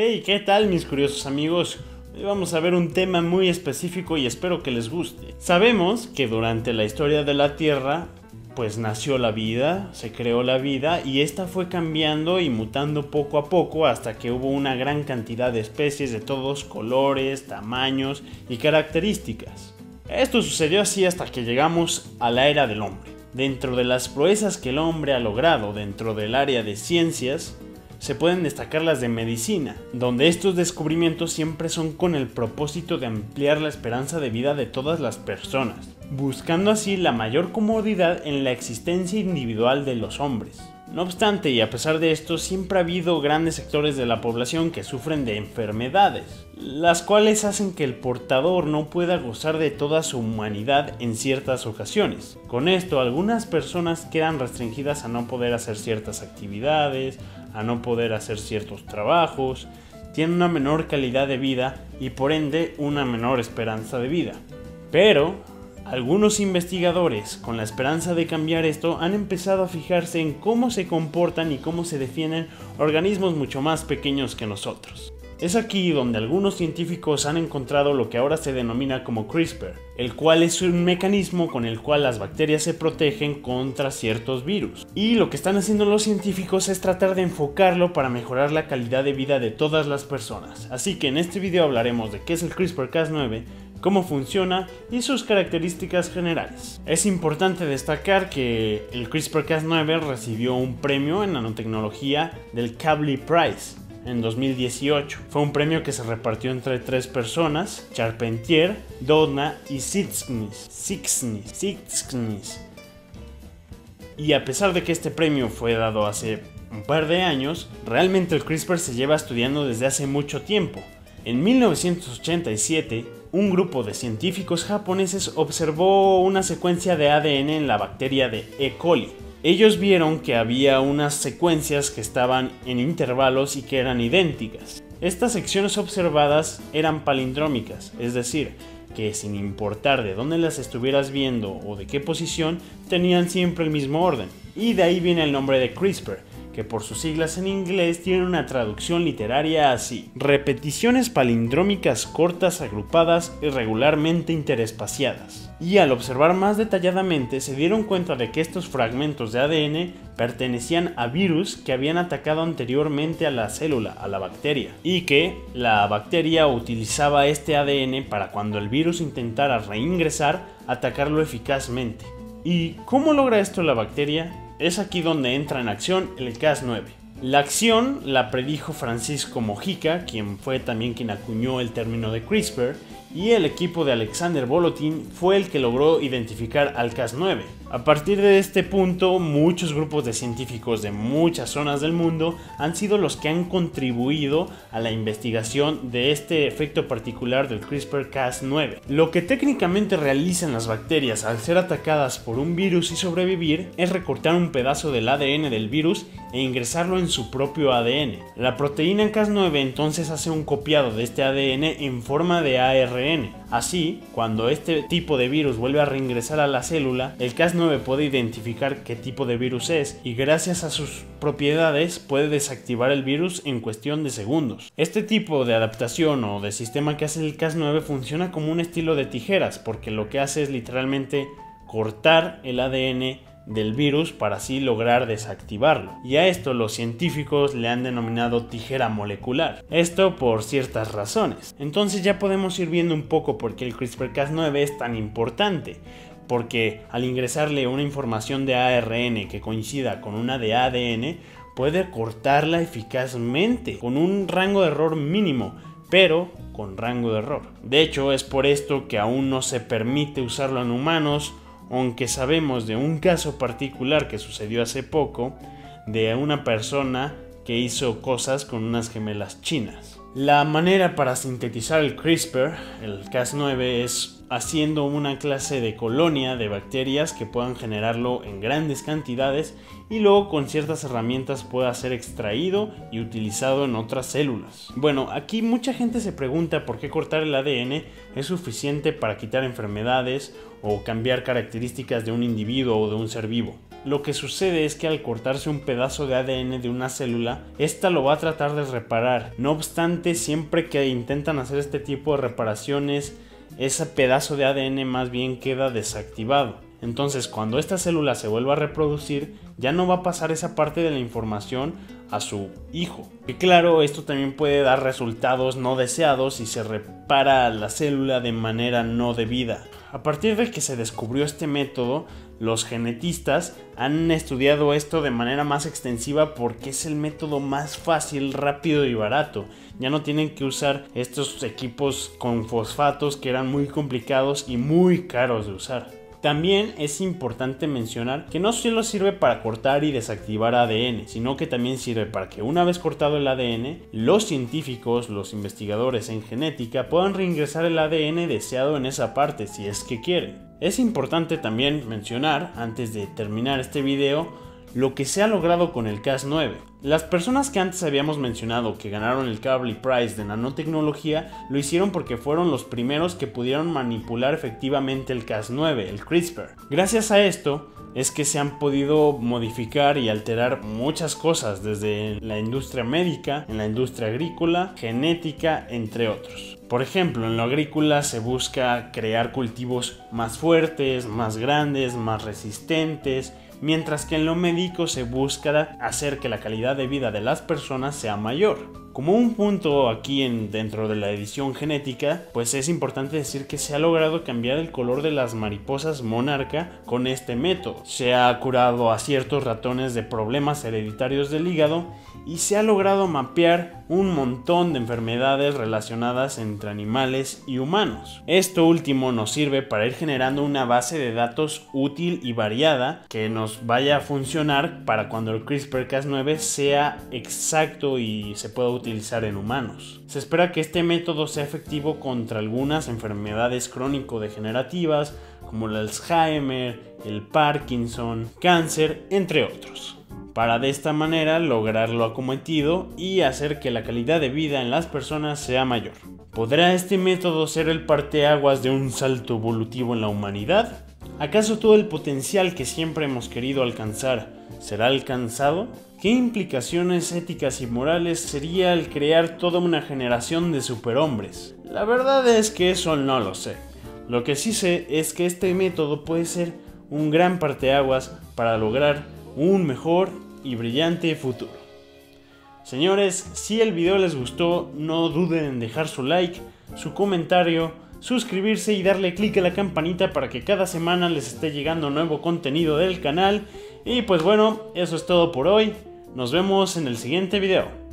Hey, ¿qué tal mis curiosos amigos? Hoy vamos a ver un tema muy específico y espero que les guste. Sabemos que durante la historia de la Tierra, pues nació la vida, se creó la vida y esta fue cambiando y mutando poco a poco hasta que hubo una gran cantidad de especies de todos colores, tamaños y características. Esto sucedió así hasta que llegamos a la era del hombre. Dentro de las proezas que el hombre ha logrado dentro del área de ciencias, se pueden destacar las de medicina, donde estos descubrimientos siempre son con el propósito de ampliar la esperanza de vida de todas las personas, buscando así la mayor comodidad en la existencia individual de los hombres. No obstante, y a pesar de esto, siempre ha habido grandes sectores de la población que sufren de enfermedades, las cuales hacen que el portador no pueda gozar de toda su humanidad en ciertas ocasiones. Con esto, algunas personas quedan restringidas a no poder hacer ciertas actividades, a no poder hacer ciertos trabajos, tienen una menor calidad de vida y por ende una menor esperanza de vida. Pero algunos investigadores, con la esperanza de cambiar esto, han empezado a fijarse en cómo se comportan y cómo se defienden organismos mucho más pequeños que nosotros. Es aquí donde algunos científicos han encontrado lo que ahora se denomina como CRISPR, el cual es un mecanismo con el cual las bacterias se protegen contra ciertos virus. Y lo que están haciendo los científicos es tratar de enfocarlo para mejorar la calidad de vida de todas las personas. Así que en este video hablaremos de qué es el CRISPR-Cas9, cómo funciona y sus características generales. Es importante destacar que el CRISPR-Cas9 recibió un premio en nanotecnología del Kavli Prize en 2018. Fue un premio que se repartió entre tres personas, Charpentier, Dodna y. Sixnis. Y a pesar de que este premio fue dado hace un par de años, realmente el CRISPR se lleva estudiando desde hace mucho tiempo. En 1987, un grupo de científicos japoneses observó una secuencia de ADN en la bacteria de E. coli. Ellos vieron que había unas secuencias que estaban en intervalos y que eran idénticas. Estas secciones observadas eran palindrómicas, es decir, que sin importar de dónde las estuvieras viendo o de qué posición, tenían siempre el mismo orden. Y de ahí viene el nombre de CRISPR, que por sus siglas en inglés tienen una traducción literaria así. Repeticiones palindrómicas cortas agrupadas irregularmente interespaciadas y al observar más detalladamente se dieron cuenta de que estos fragmentos de ADN pertenecían a virus que habían atacado anteriormente a la célula, a la bacteria, y que la bacteria utilizaba este ADN para cuando el virus intentara reingresar, atacarlo eficazmente. ¿Y cómo logra esto la bacteria? Es aquí donde entra en acción el Cas9. La acción la predijo Francisco Mojica, quien fue también quien acuñó el término de CRISPR, y el equipo de Alexander Bolotin fue el que logró identificar al Cas9. A partir de este punto, muchos grupos de científicos de muchas zonas del mundo han sido los que han contribuido a la investigación de este efecto particular del CRISPR-Cas9. Lo que técnicamente realizan las bacterias al ser atacadas por un virus y sobrevivir es recortar un pedazo del ADN del virus e ingresarlo en su propio ADN. La proteína Cas9 entonces hace un copiado de este ADN en forma de ARN. Así, cuando este tipo de virus vuelve a reingresar a la célula, el Cas9 puede identificar qué tipo de virus es y gracias a sus propiedades puede desactivar el virus en cuestión de segundos. Este tipo de adaptación o de sistema que hace el Cas9 funciona como un estilo de tijeras porque lo que hace es literalmente cortar el ADN del virus para así lograr desactivarlo. Y a esto los científicos le han denominado tijera molecular. Esto por ciertas razones. Entonces ya podemos ir viendo un poco por qué el CRISPR-Cas9 es tan importante. Porque al ingresarle una información de ARN que coincida con una de ADN, puede cortarla eficazmente, con un rango de error mínimo, pero con rango de error. De hecho, es por esto que aún no se permite usarlo en humanos aunque sabemos de un caso particular que sucedió hace poco, de una persona que hizo cosas con unas gemelas chinas. La manera para sintetizar el CRISPR, el Cas9, es haciendo una clase de colonia de bacterias que puedan generarlo en grandes cantidades y luego con ciertas herramientas pueda ser extraído y utilizado en otras células. Bueno, aquí mucha gente se pregunta por qué cortar el ADN es suficiente para quitar enfermedades o cambiar características de un individuo o de un ser vivo. Lo que sucede es que al cortarse un pedazo de ADN de una célula, esta lo va a tratar de reparar. No obstante, siempre que intentan hacer este tipo de reparaciones, ese pedazo de ADN más bien queda desactivado. Entonces, cuando esta célula se vuelva a reproducir, ya no va a pasar esa parte de la información a su hijo. Y claro, esto también puede dar resultados no deseados si se repara la célula de manera no debida. A partir de que se descubrió este método, los genetistas han estudiado esto de manera más extensiva porque es el método más fácil, rápido y barato. Ya no tienen que usar estos equipos con fosfatos que eran muy complicados y muy caros de usar. También es importante mencionar que no solo sirve para cortar y desactivar ADN, sino que también sirve para que una vez cortado el ADN, los científicos, los investigadores en genética puedan reingresar el ADN deseado en esa parte si es que quieren. Es importante también mencionar, antes de terminar este video, lo que se ha logrado con el Cas9. Las personas que antes habíamos mencionado que ganaron el Cable Prize de nanotecnología lo hicieron porque fueron los primeros que pudieron manipular efectivamente el Cas9, el CRISPR. Gracias a esto es que se han podido modificar y alterar muchas cosas desde la industria médica, en la industria agrícola, genética, entre otros. Por ejemplo, en lo agrícola se busca crear cultivos más fuertes, más grandes, más resistentes, mientras que en lo médico se busca hacer que la calidad de vida de las personas sea mayor. Como un punto aquí en, dentro de la edición genética, pues es importante decir que se ha logrado cambiar el color de las mariposas monarca con este método. Se ha curado a ciertos ratones de problemas hereditarios del hígado y se ha logrado mapear un montón de enfermedades relacionadas entre animales y humanos. Esto último nos sirve para ir generando una base de datos útil y variada que nos vaya a funcionar para cuando el CRISPR-Cas9 sea exacto y se pueda utilizar en humanos. Se espera que este método sea efectivo contra algunas enfermedades crónico-degenerativas como el Alzheimer, el Parkinson, cáncer, entre otros para de esta manera lograr lo acometido y hacer que la calidad de vida en las personas sea mayor. ¿Podrá este método ser el parteaguas de un salto evolutivo en la humanidad? ¿Acaso todo el potencial que siempre hemos querido alcanzar será alcanzado? ¿Qué implicaciones éticas y morales sería el crear toda una generación de superhombres? La verdad es que eso no lo sé. Lo que sí sé es que este método puede ser un gran parteaguas para lograr un mejor y brillante futuro. Señores, si el video les gustó, no duden en dejar su like, su comentario, suscribirse y darle clic a la campanita para que cada semana les esté llegando nuevo contenido del canal. Y pues bueno, eso es todo por hoy. Nos vemos en el siguiente video.